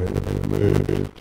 Minute.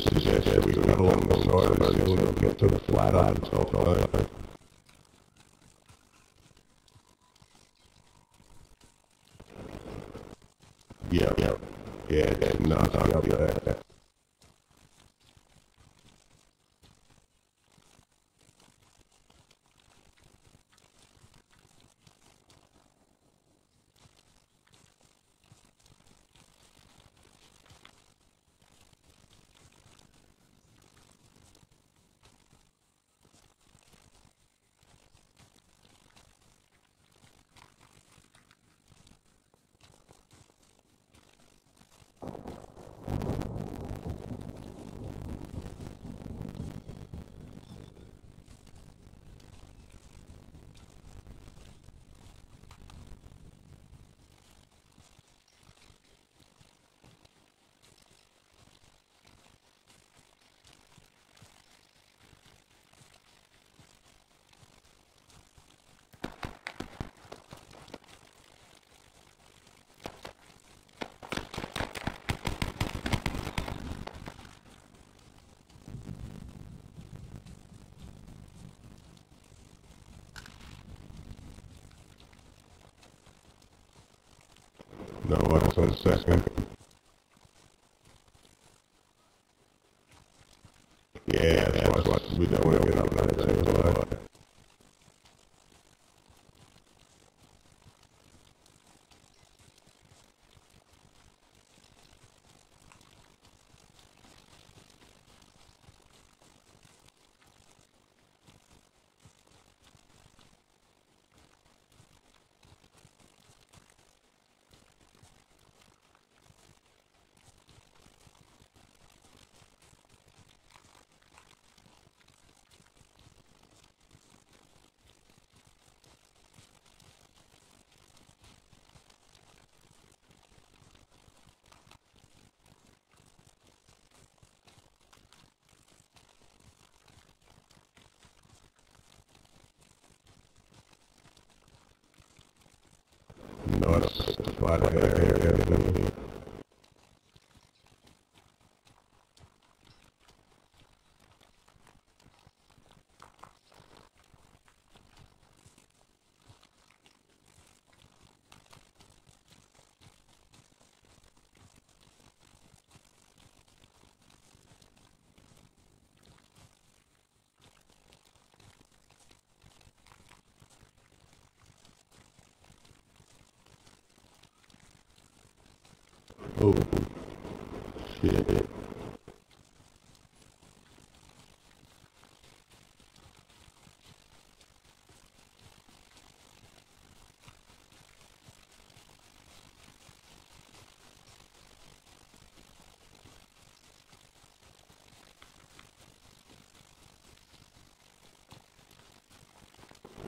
Suggest that we cut along the get to the flat on top of it. Yeah, yeah, yeah, it's not up there. No, what's on second? Yeah, that's what we don't want to get up there too high. No, it's the flat hair area. Oh, shit.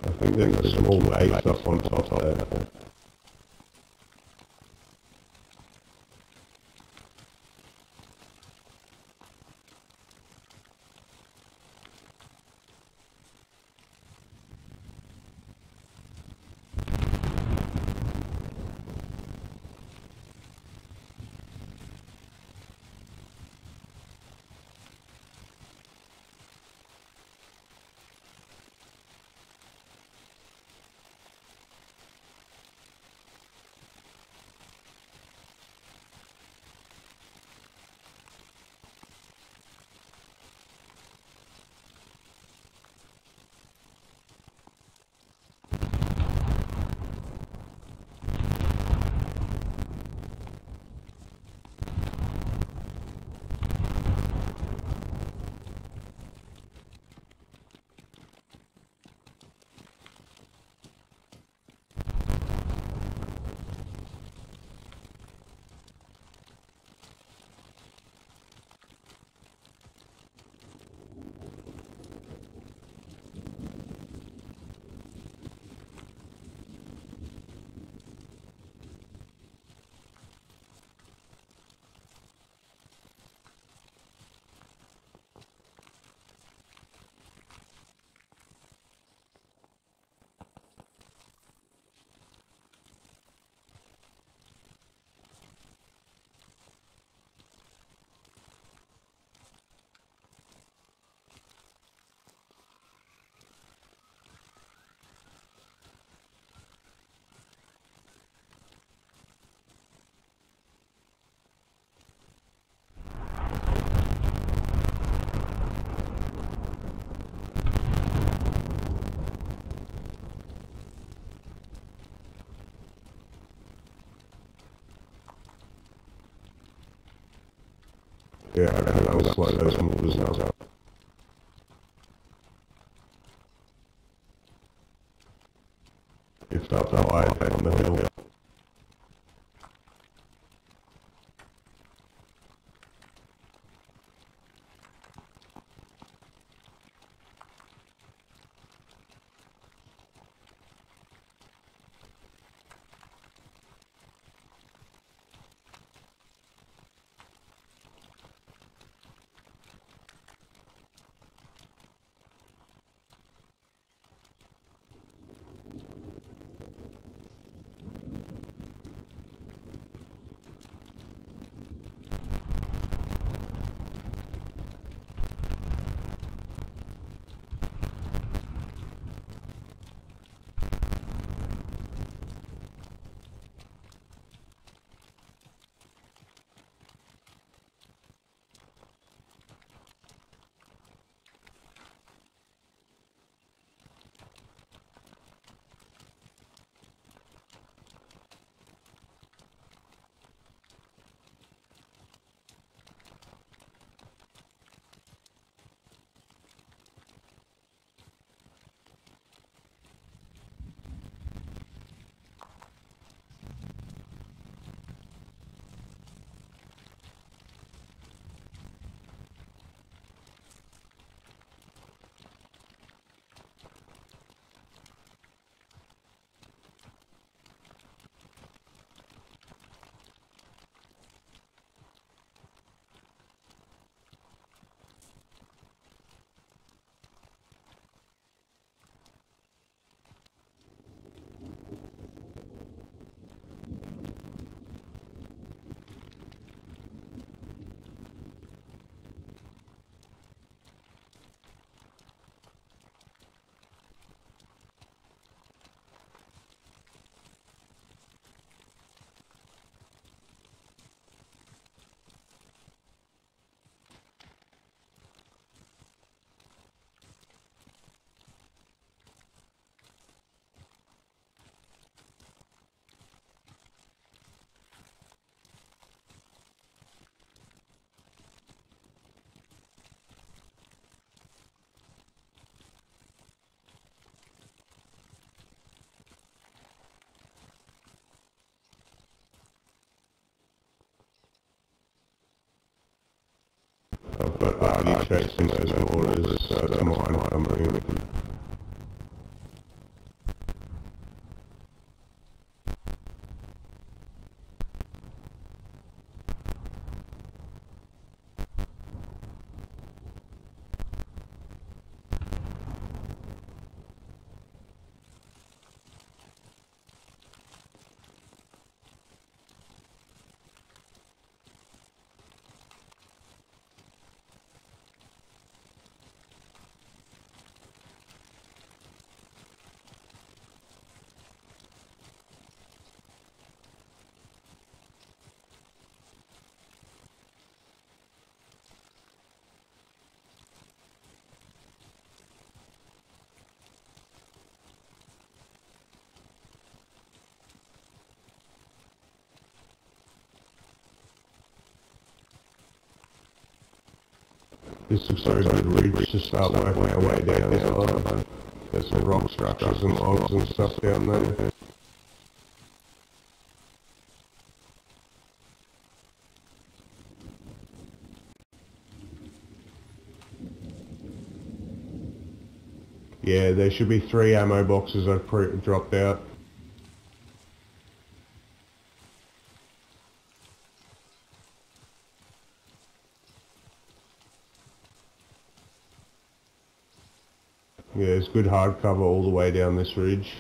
I think there's a small ice up on top there. Yeah, I those movers now. I on the hill. Party chasing those mortars, so it's a mine coming in. This a good ridge to start working our way down inside. There's some rock structures and logs and stuff down there. Yeah, there should be three ammo boxes I've dropped out. Yeah, there's good hard cover all the way down this ridge.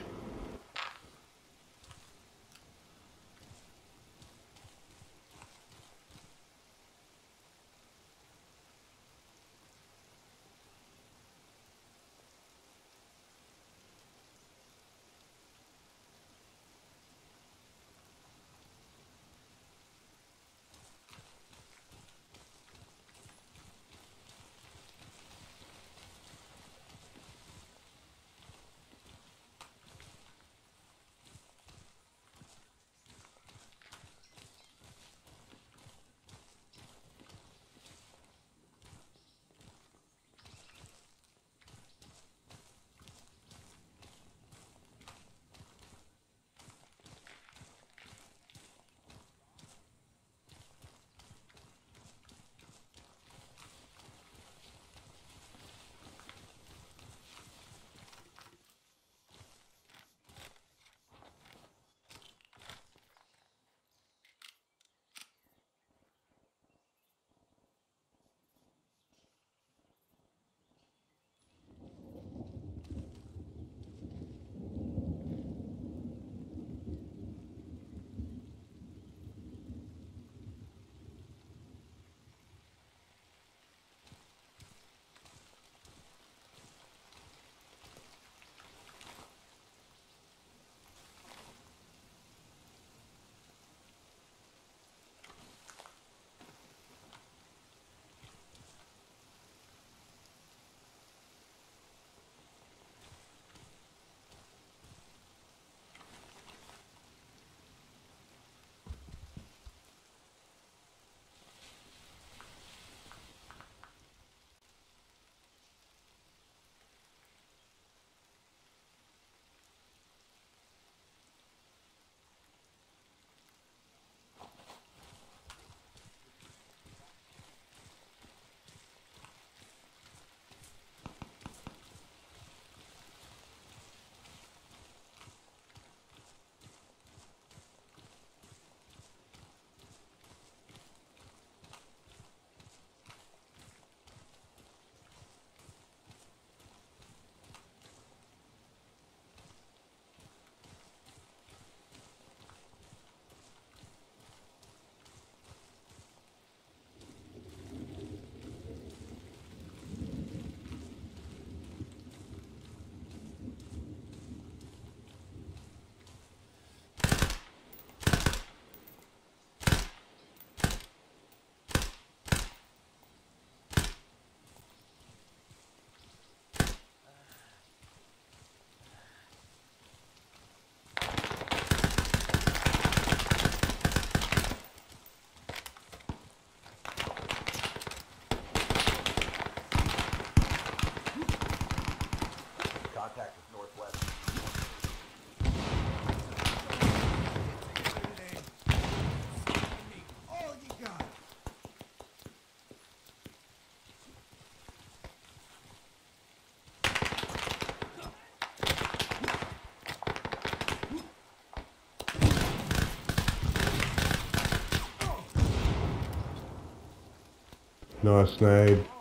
Nice nade.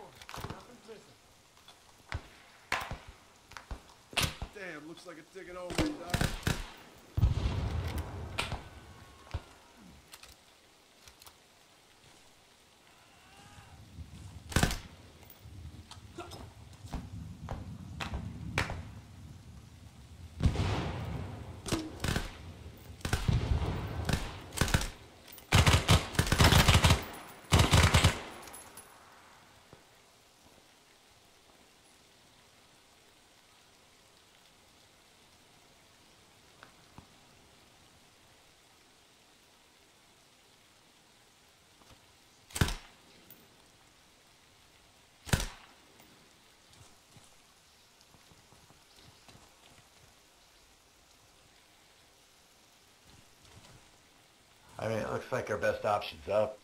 I mean, it looks like our best option's up.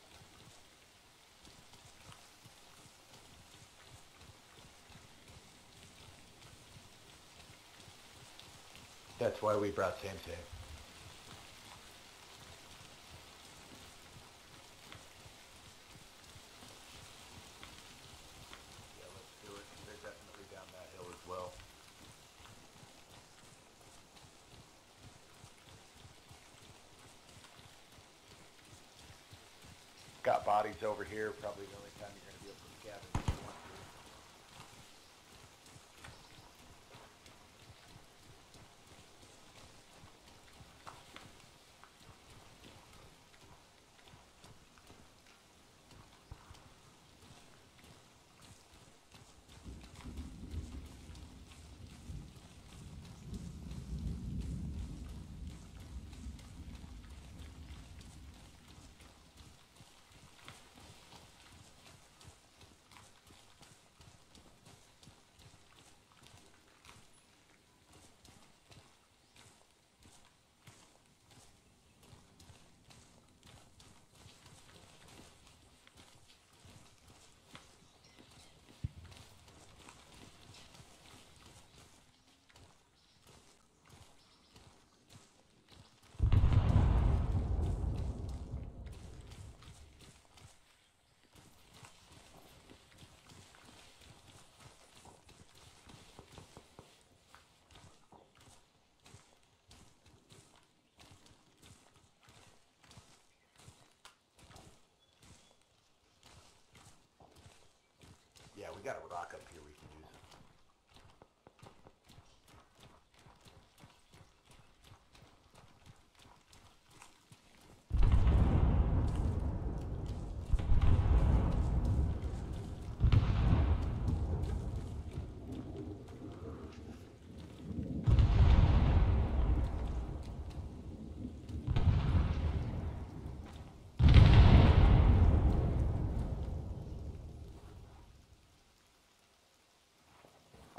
That's why we brought Sam Sam. Yeah, let's do it. They're definitely down that hill as well. Got bodies over here, probably the only time you're gonna be able to scavenge if you want to. Yeah, we got a rock up here. We can use.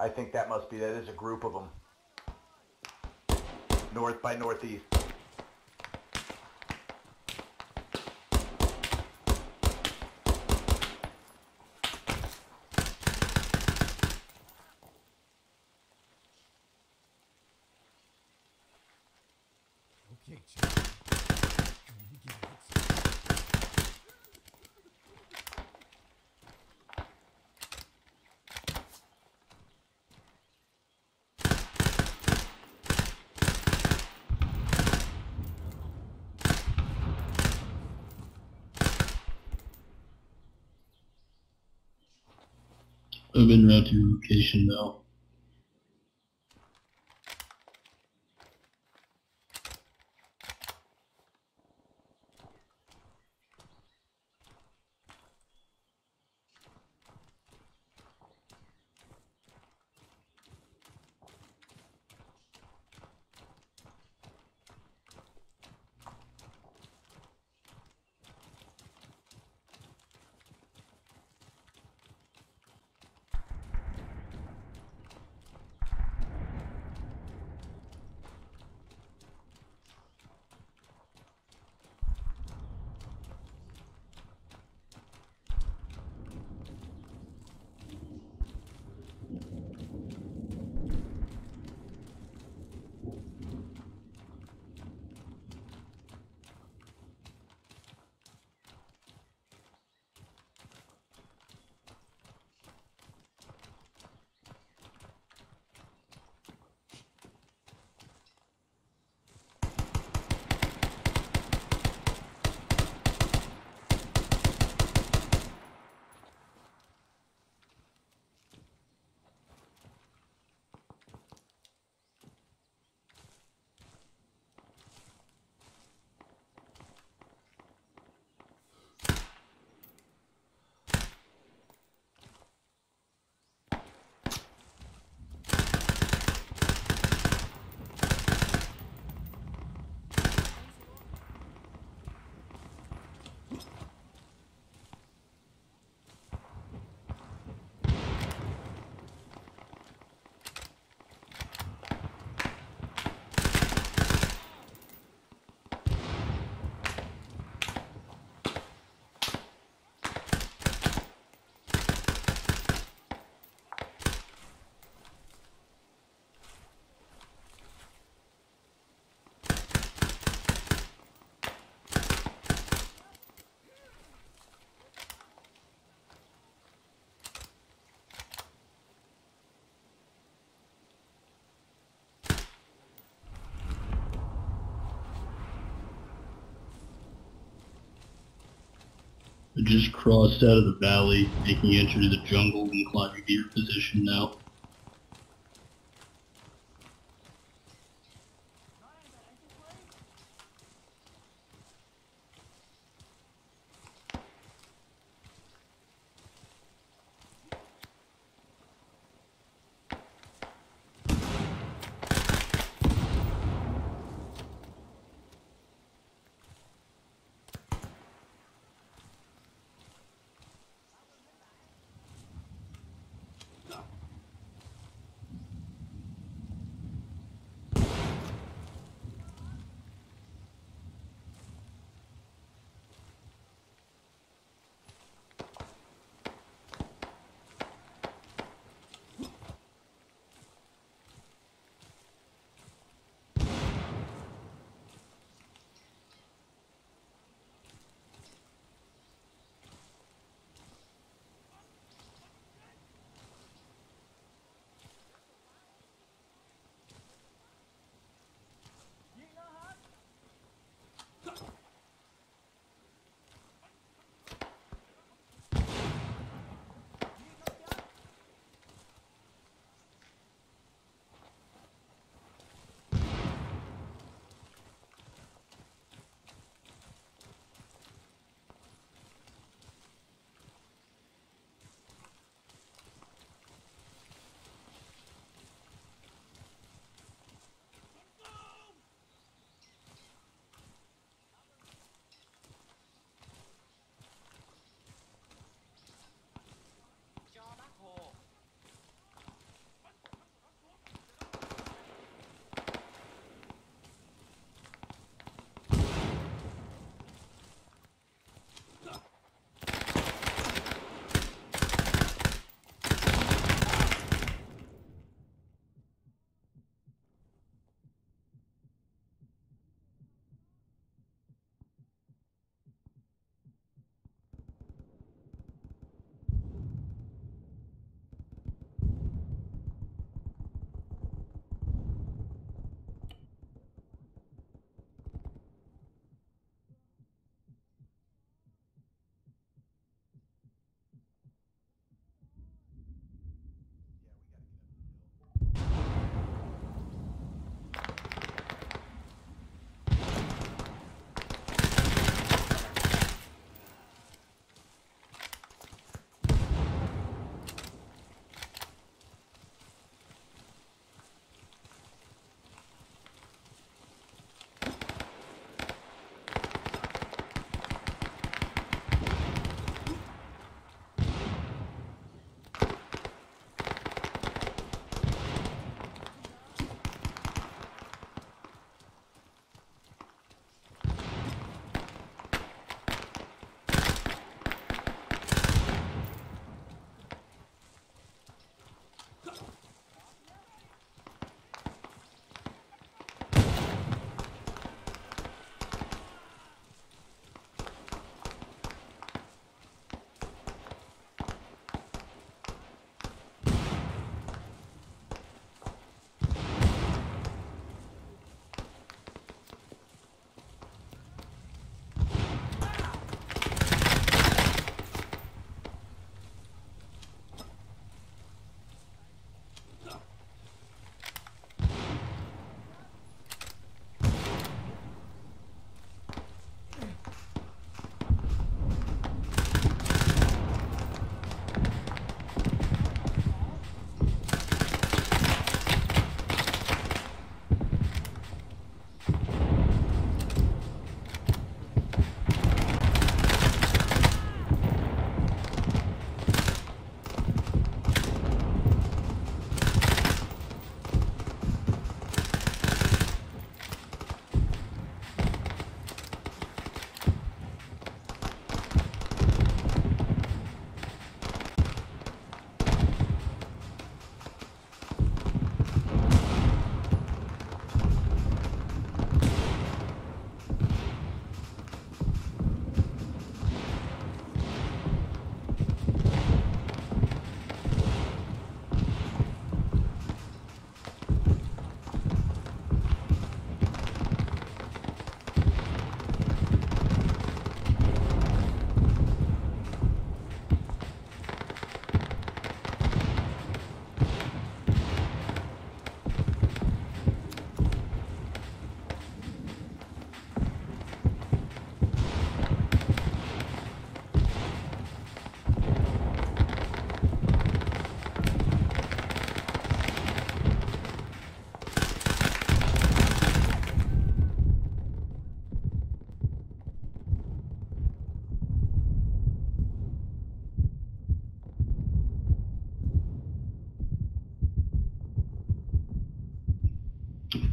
I think that must be, that is a group of them. North by northeast. Okay, Chuck. Let me get it. I've been route to location now. I just crossed out of the valley, making entry to the jungle and to your position now.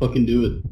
Fucking do it.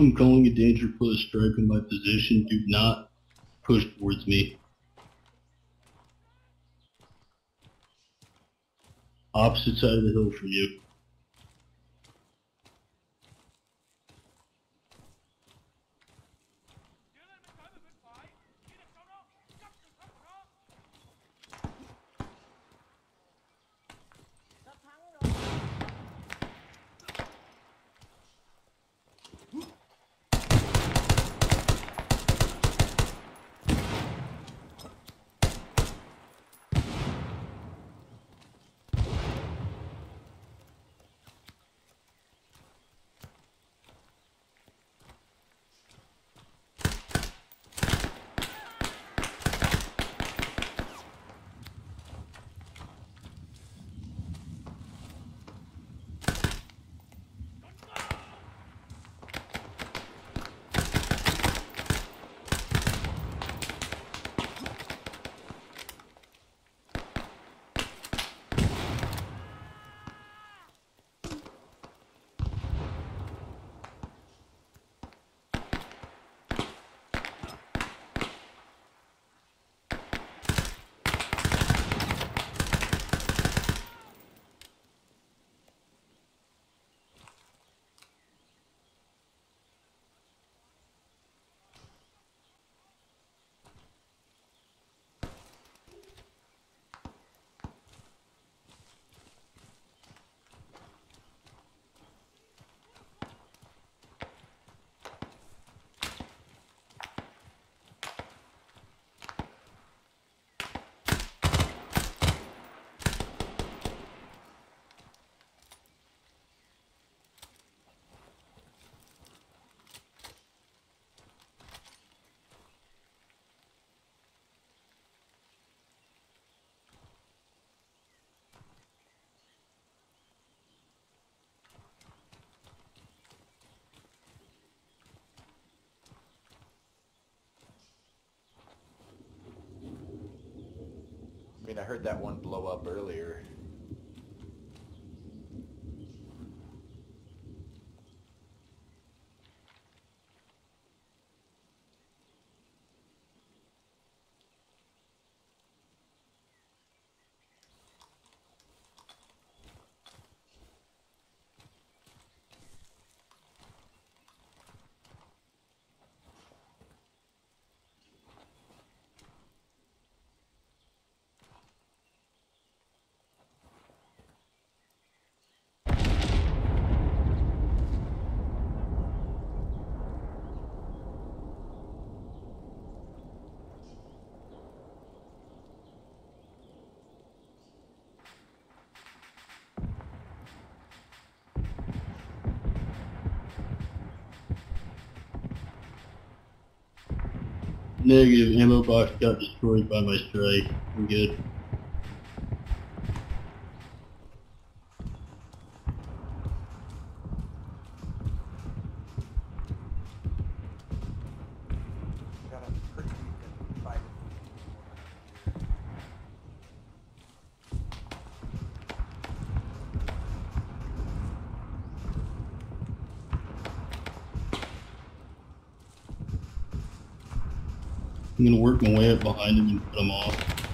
I'm calling a danger a strike in my position. Do not push towards me. Opposite side of the hill from you. Mean, I heard that one blow up earlier. Negative. Ammo box got destroyed by my strike. I'm good. Got a pretty decent fight. I'm gonna work my way behind him and put him off.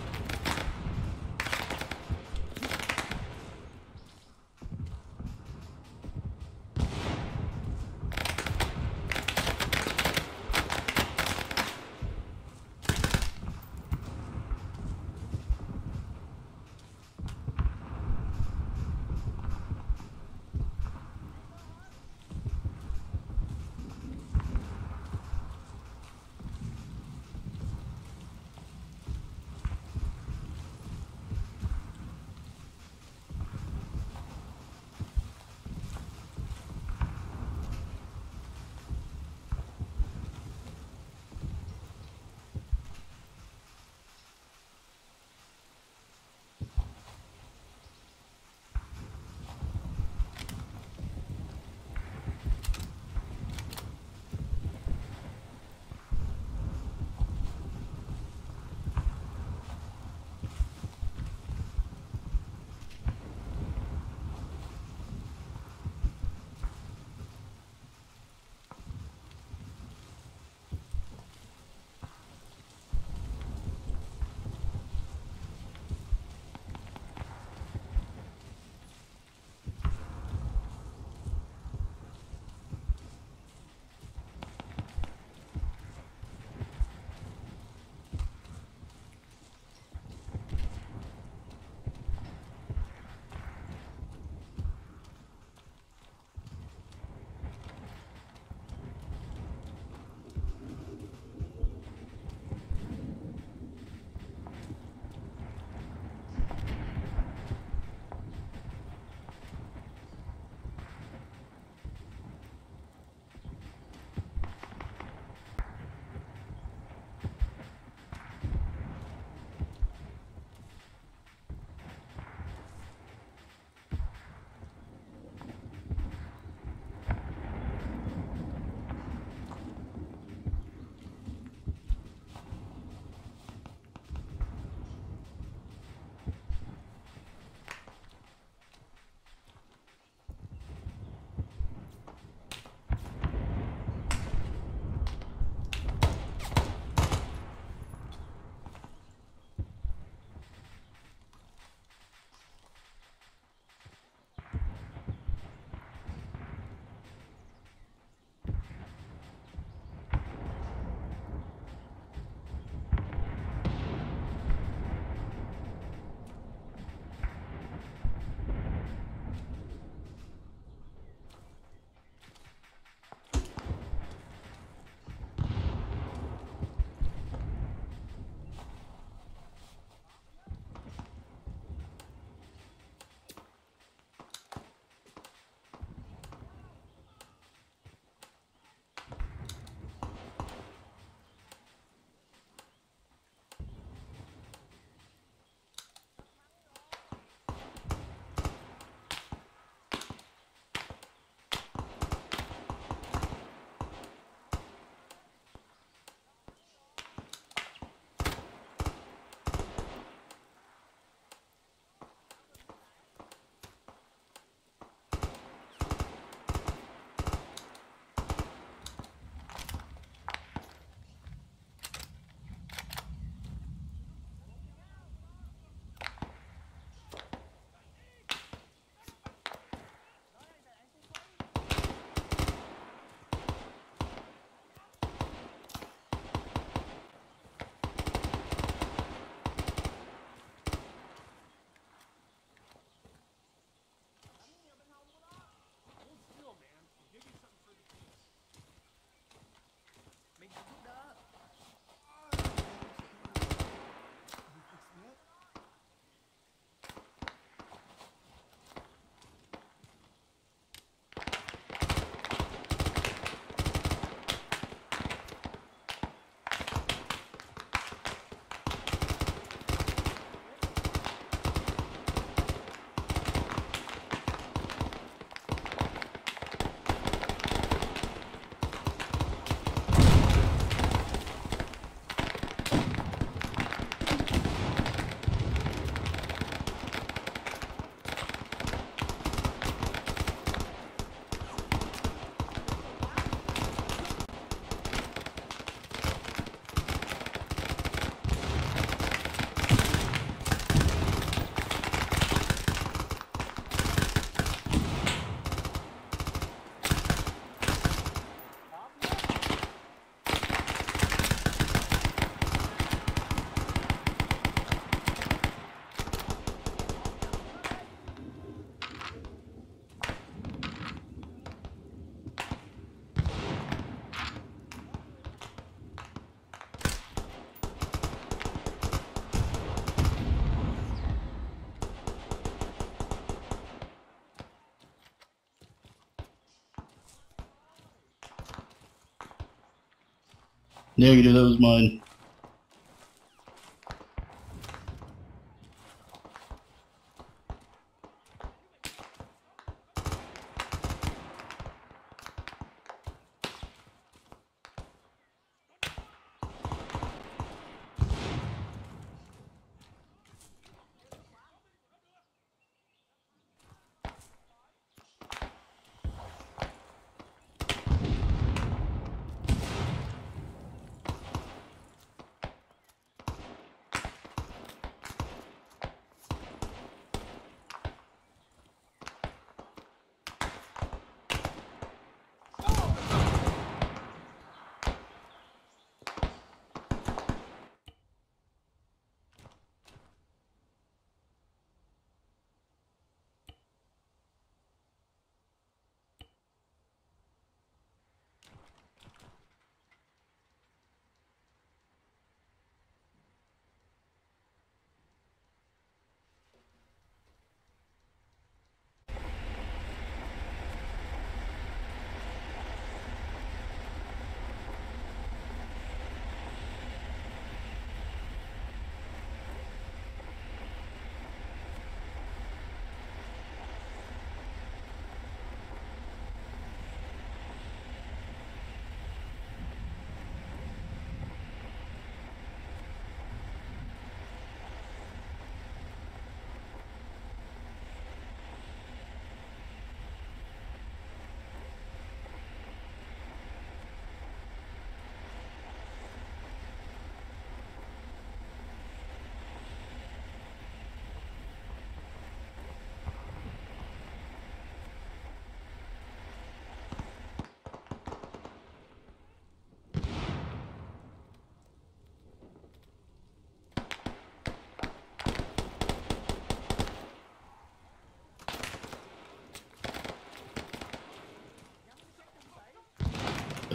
Negative, that was mine.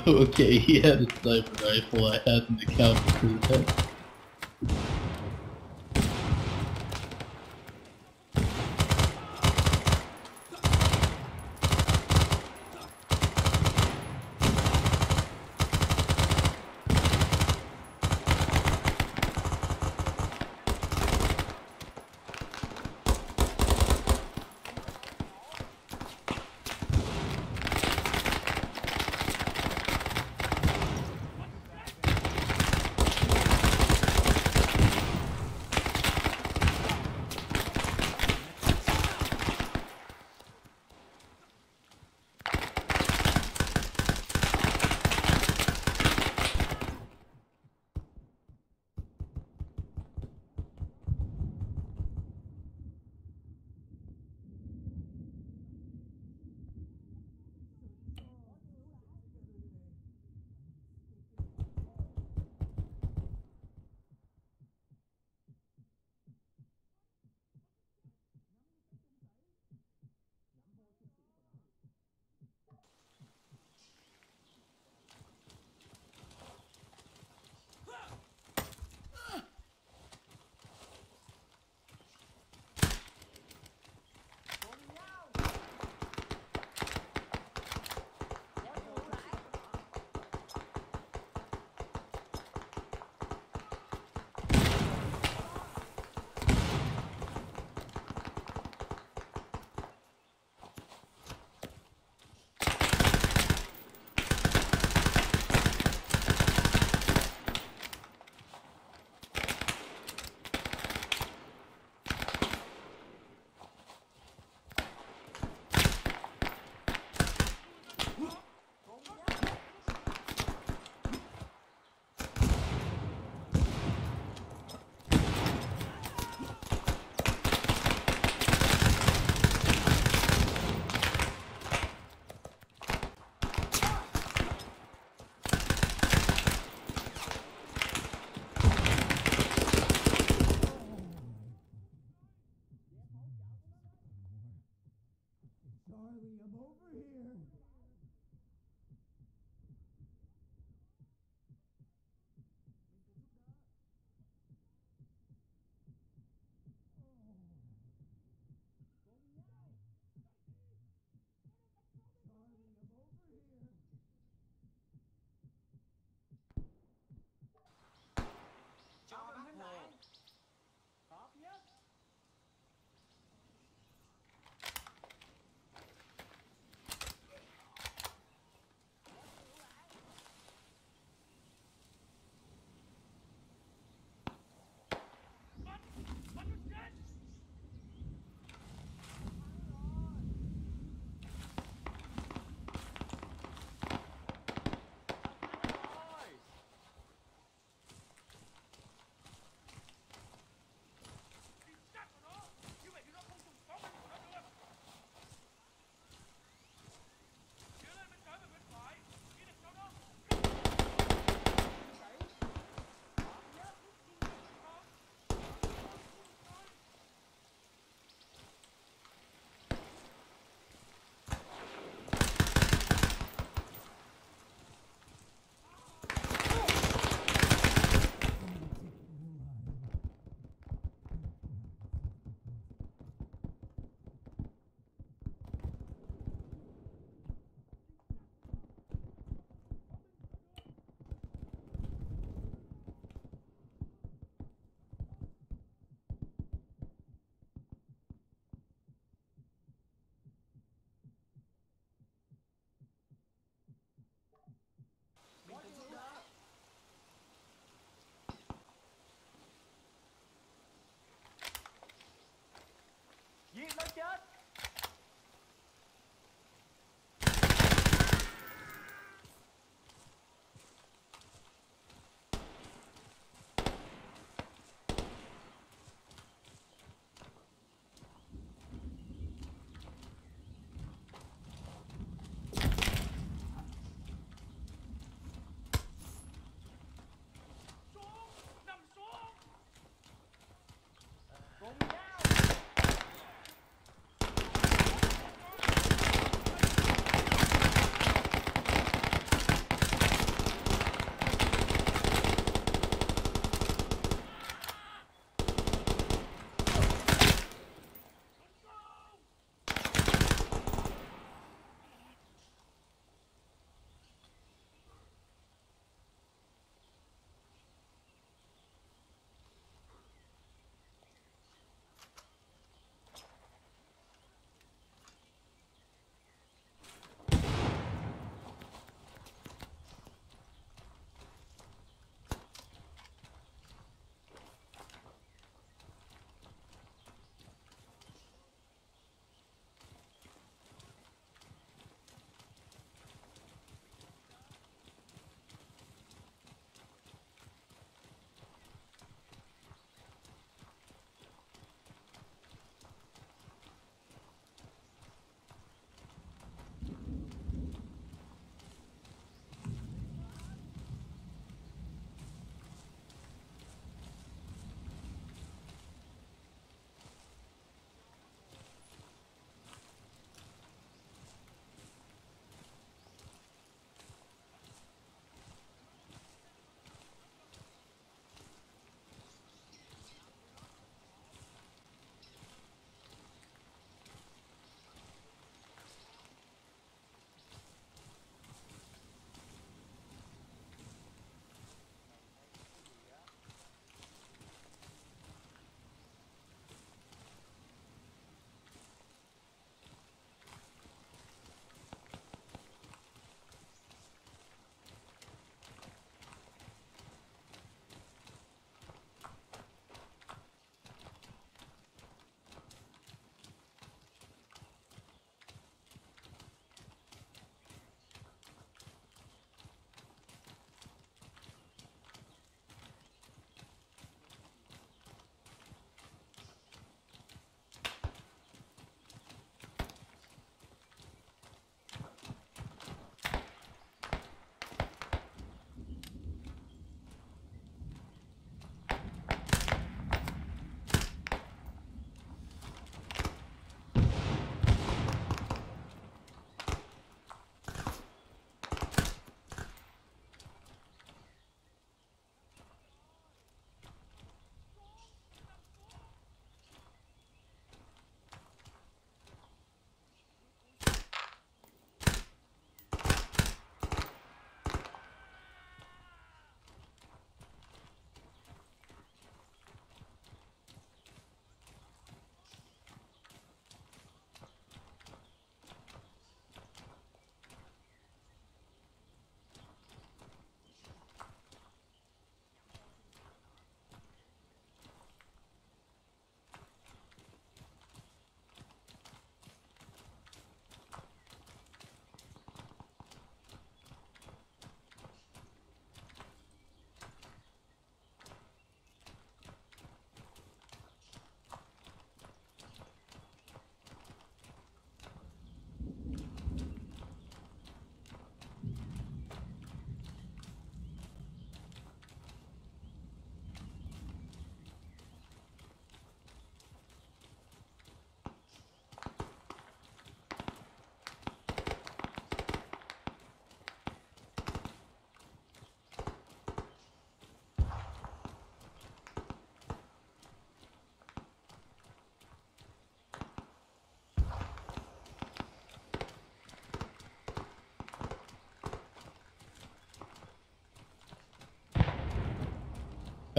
Okay, he had a sniper rifle. I had an account for that.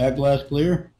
Back glass clear.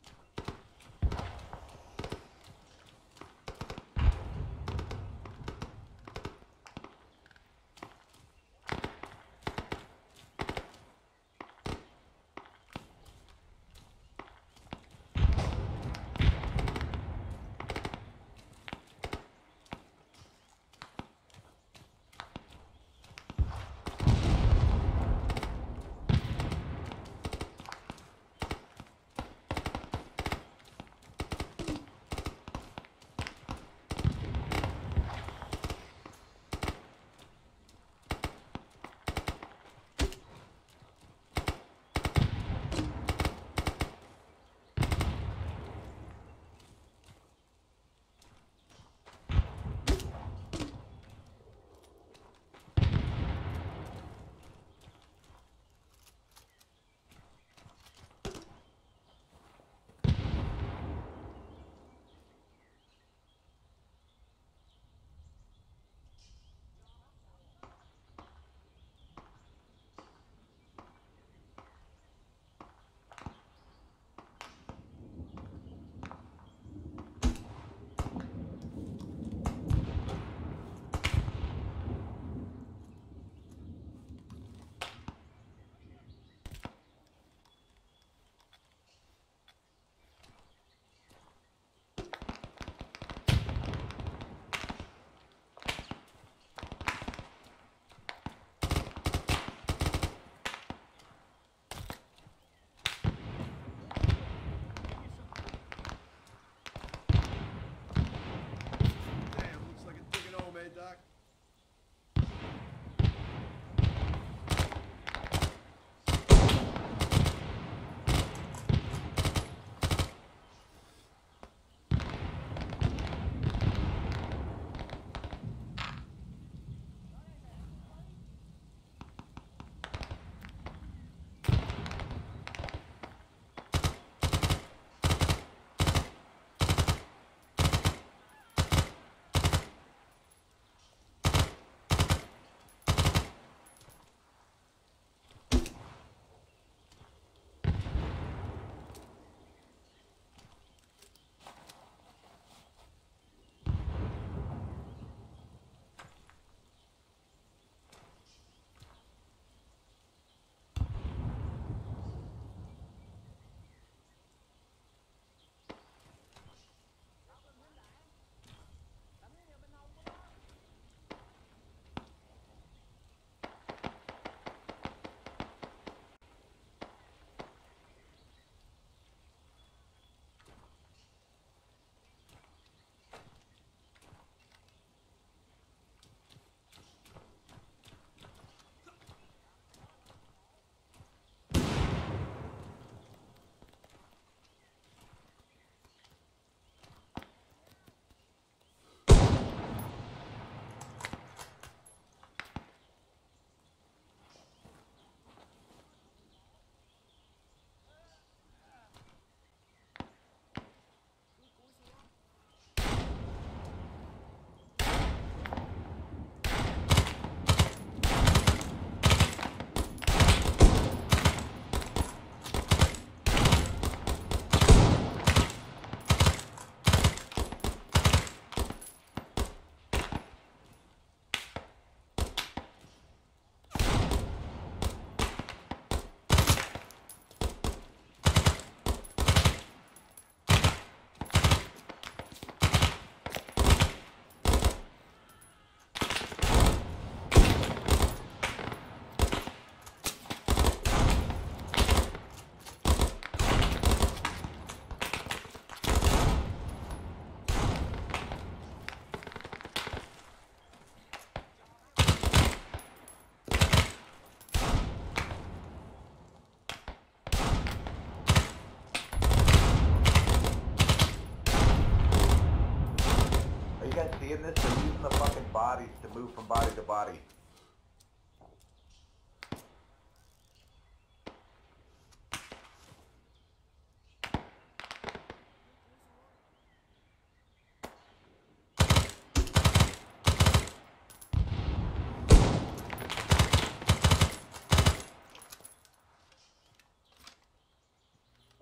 Bodies to move from body to body.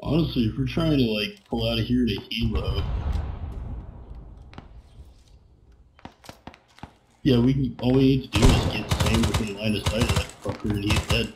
Honestly, if we're trying to like pull out of here to helo, yeah, we can. All we need to do is get the same within line of sight of that fucker, and he's dead.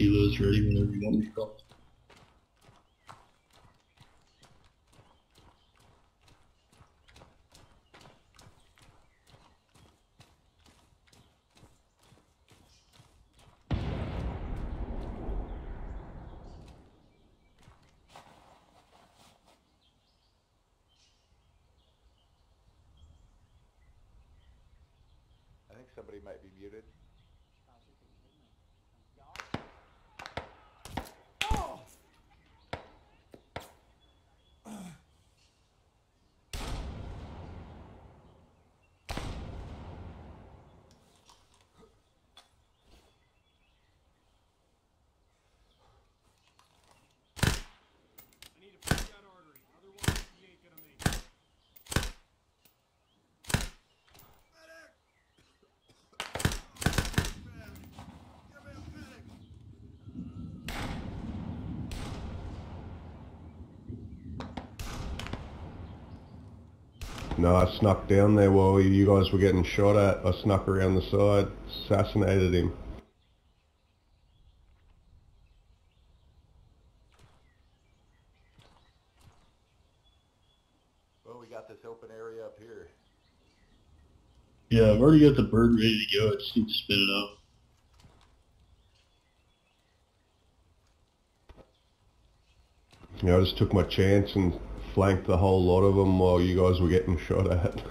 Helo's ready whenever you want me No, I snuck down there while you guys were getting shot at. I snuck around the side, assassinated him. Well, we got this open area up here. Yeah, I've already got the bird ready to go. I just need to spin it up. You know, I just took my chance and flanked the whole lot of them while you guys were getting shot at.